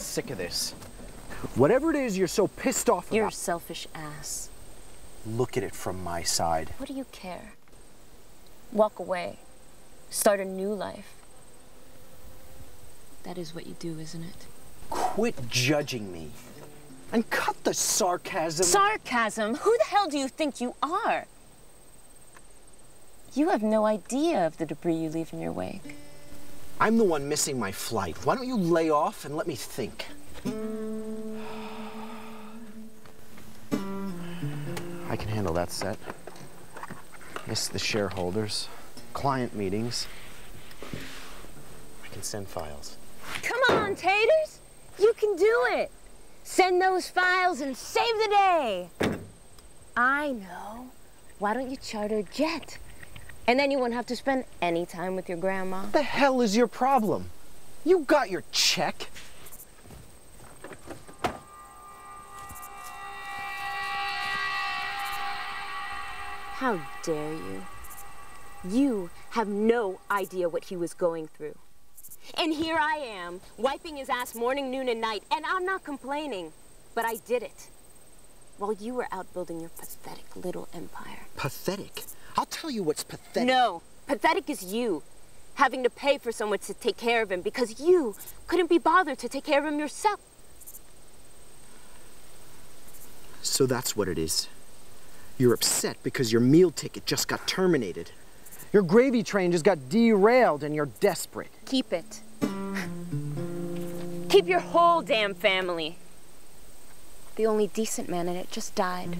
sick of this. Whatever it is you're so pissed off You're a about, selfish ass. look at it from my side. What do you care? Walk away. Start a new life. That is what you do, isn't it? Quit judging me. And cut the sarcasm. Sarcasm? Who the hell do you think you are? You have no idea of the debris you leave in your wake. I'm the one missing my flight. Why don't you lay off and let me think? I can handle that set. Miss the shareholders, client meetings. I can send files. Come on, Taters! You can do it! Send those files and save the day! I know. Why don't you charter a jet? And then you won't have to spend any time with your grandma. What the hell is your problem? You got your check. How dare you? You have no idea what he was going through. And here I am, wiping his ass morning, noon, and night, and I'm not complaining. But I did it. While you were out building your pathetic little empire. Pathetic. I'll tell you what's pathetic. No, pathetic is you. Having to pay for someone to take care of him because you couldn't be bothered to take care of him yourself. So that's what it is. You're upset because your meal ticket just got terminated. Your gravy train just got derailed and you're desperate. Keep it. Keep your whole damn family. The only decent man in it just died.